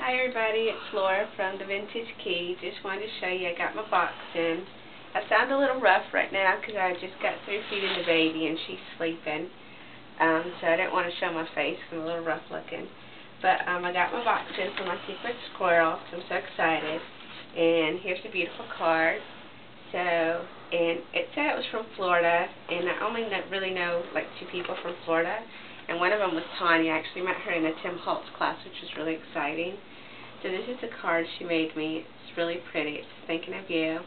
Hi everybody, it's Laura from the Vintage Key. Just wanted to show you I got my box in. I sound a little rough right now because I just got through feeding the baby and she's sleeping. Um, so I didn't want to show my face I'm a little rough looking. But um, I got my box in for my secret squirrel, so I'm so excited. And here's a beautiful card. So, and it said it was from Florida, and I only know, really know like two people from Florida and one of them was Tonya. I actually met her in a Tim Holtz class, which was really exciting. So this is a card she made me. It's really pretty. It's thinking of you.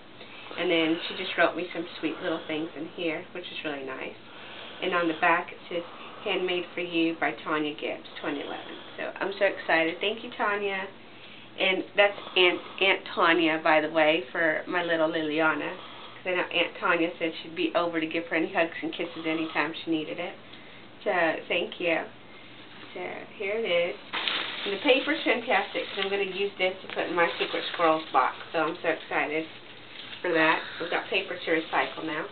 And then she just wrote me some sweet little things in here, which is really nice. And on the back it says, Handmade for You by Tonya Gibbs, 2011. So I'm so excited. Thank you, Tonya. And that's Aunt, Aunt Tonya, by the way, for my little Liliana. Because I know Aunt Tonya said she'd be over to give her any hugs and kisses anytime she needed it. So, thank you. So, here it is. And the paper's fantastic because I'm going to use this to put in my Secret Squirrels box. So I'm so excited for that. We've got paper to recycle now.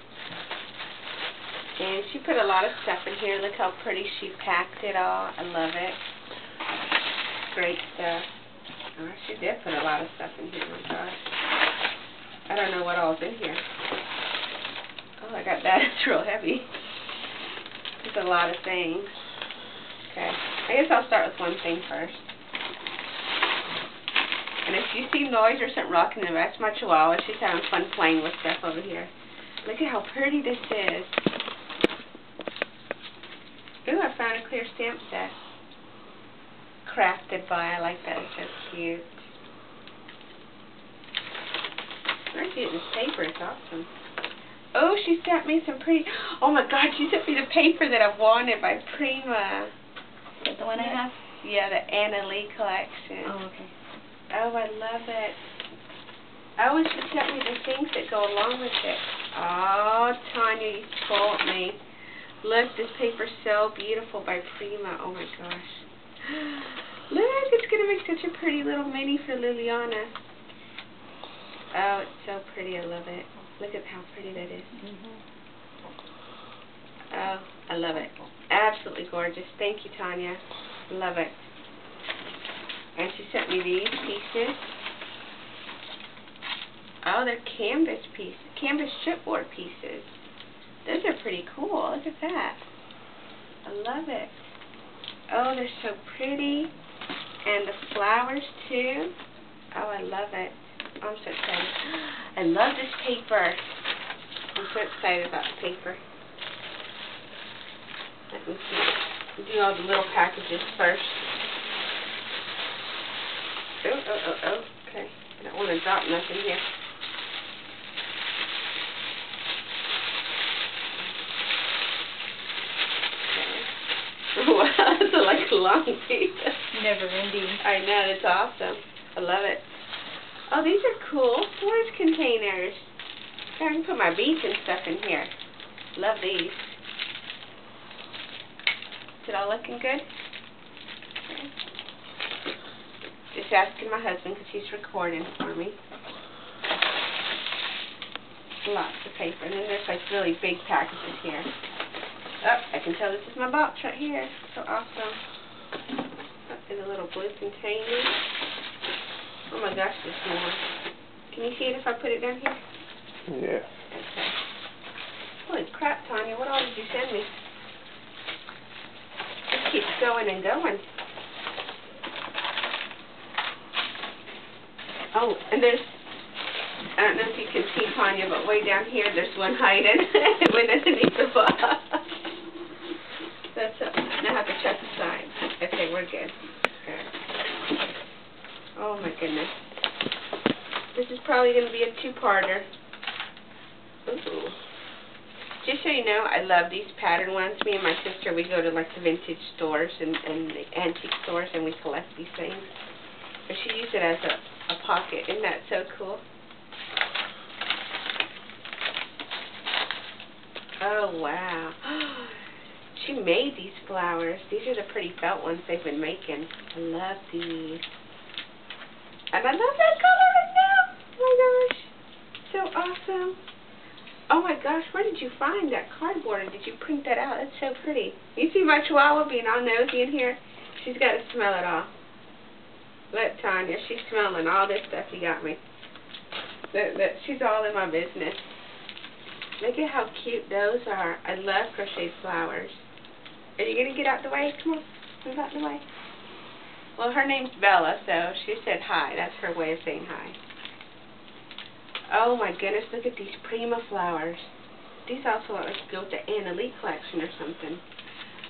And she put a lot of stuff in here. Look how pretty she packed it all. I love it. Great stuff. Oh, she did put a lot of stuff in here. My gosh. I don't know what all's in here. Oh, I got that. It's real heavy. It's a lot of things. Okay. I guess I'll start with one thing first. And if you see noise or something rocking, then that's my chihuahua. She's having fun playing with stuff over here. Look at how pretty this is. Ooh, I found a clear stamp set. Crafted by, I like that. It's so cute. I see it in this paper. It's awesome. Oh, she sent me some pretty... Oh, my God, she sent me the paper that I wanted by Prima. Is that the one I have? Yeah, the Anna Lee collection. Oh, okay. Oh, I love it. Oh, and she sent me the things that go along with it. Oh, Tonya, you spoiled me. Look, this paper's so beautiful by Prima. Oh, my gosh. Look, it's going to make such a pretty little mini for Liliana. Oh, it's so pretty. I love it. Look at how pretty that is. Mm -hmm. Oh, I love it. Absolutely gorgeous. Thank you, Tonya. Love it. And she sent me these pieces. Oh, they're canvas pieces, canvas chipboard pieces. Those are pretty cool. Look at that. I love it. Oh, they're so pretty. And the flowers, too. Oh, I love it. I'm so excited. I love this paper. I'm so excited about the paper. Let me see. Do all the little packages first. Oh, oh, oh, oh. Okay. I don't want to drop nothing here. Wow, that's like a long piece. Never ending. I know, it's awesome. I love it. Oh, these are cool. Storage containers. I can put my beads and stuff in here. Love these. Is it all looking good? Just asking my husband because he's recording for me. Lots of paper. And then there's like really big packages here. Oh, I can tell this is my box right here. So awesome. Oh, there's a little blue container. Oh my gosh, there's more. Can you see it if I put it down here? Yeah. Okay. Holy crap, Tonya, what all did you send me? It keeps going and going. Oh, and there's, I don't know if you can see Tonya, but way down here there's one hiding. it went underneath the box. That's it. Now I have to check the side. Okay, we're good. Goodness. This is probably going to be a two-parter. Ooh. Just so you know, I love these pattern ones. Me and my sister, we go to like the vintage stores and, and the antique stores and we collect these things. But she used it as a, a pocket. Isn't that so cool? Oh, wow. She made these flowers. These are the pretty felt ones they've been making. I love these. And I love that color right now. Oh my gosh. So awesome. Oh my gosh, where did you find that cardboard? Did you print that out? That's so pretty. You see my chihuahua being all nosy in here? She's got to smell it all. Let Tonya, she's smelling all this stuff you got me. Look, look, she's all in my business. Look at how cute those are. I love crocheted flowers. Are you going to get out the way? Come on, move out the way. Well, her name's Bella, so she said hi. That's her way of saying hi. Oh my goodness, look at these Prima flowers. These also look like go to Anna Lee collection or something.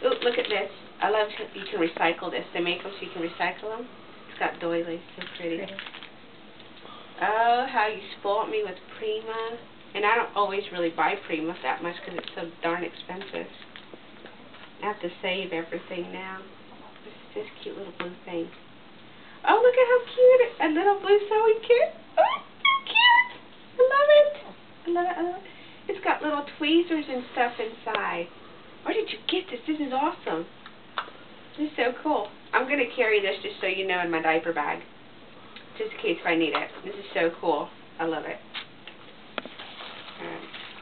Oh, look at this. I love how you can recycle this. They make them so you can recycle them. It's got doilies. So pretty. Pretty. Oh, how you spoilt me with Prima. And I don't always really buy Prima that much because it's so darn expensive. I have to save everything now. This is cute little blue thing. Oh, look at how cute A little blue sewing kit. Oh, so cute. I love it. I love it. I love it. It's got little tweezers and stuff inside. Where did you get this? This is awesome. This is so cool. I'm going to carry this just so you know in my diaper bag. Just in case if I need it. This is so cool. I love it. Um,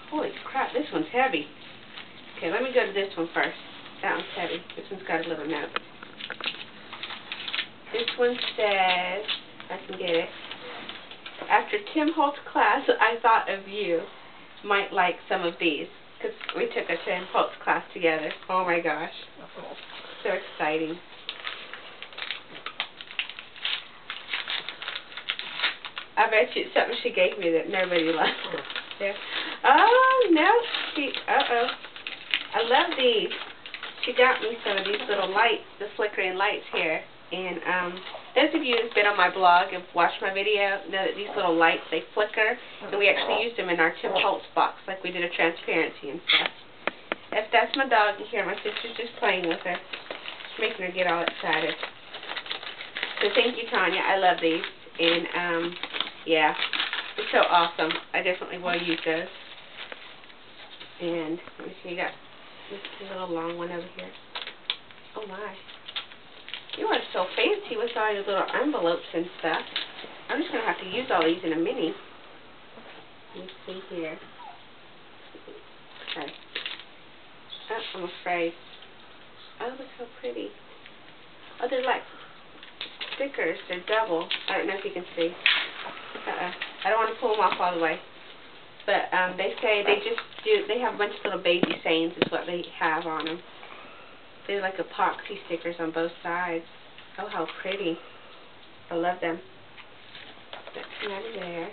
holy crap, this one's heavy. Okay, let me go to this one first. That one's heavy. This one's got a little note. This one says, I can get it. After Tim Holtz class, I thought of you. Might like some of these. Because we took a Tim Holtz class together. Oh my gosh. So exciting. I bet you it's something she gave me that nobody liked. Yeah. Oh, no. She, uh-oh. I love these. She got me some of these little lights, the flickering lights here. And um, those of you who've been on my blog and watched my video know that these little lights, they flicker. And we actually used them in our Tim Holtz box, like we did a transparency and stuff. If that's my dog you hear, my sister's just playing with her. She's Making her get all excited. So thank you, Tonya. I love these. And, um, yeah, it's so awesome. I definitely will use those. And, let me see, you got this little long one over here. Oh, my. You are so fancy with all your little envelopes and stuff. I'm just going to have to use all these in a mini. Let me see here. Okay. Oh, I'm afraid. Oh, look how pretty. Oh, they're like stickers. They're double. I don't know if you can see. Uh-uh. I don't want to pull them off all the way. But um, they say they just do, they have a bunch of little baby sayings is what they have on them. They're like epoxy stickers on both sides. Oh, how pretty. I love them. That's out of there.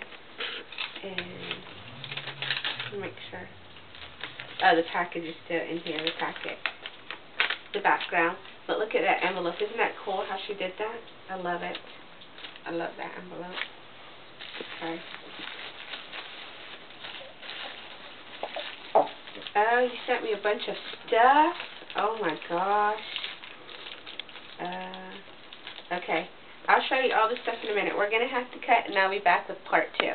And make sure. Oh, the package is still in here, the packet. The background. But look at that envelope. Isn't that cool how she did that? I love it. I love that envelope. Okay. Oh, you sent me a bunch of stuff. Oh my gosh. Uh, okay. I'll show you all the stuff in a minute. We're going to have to cut and I'll be back with part two.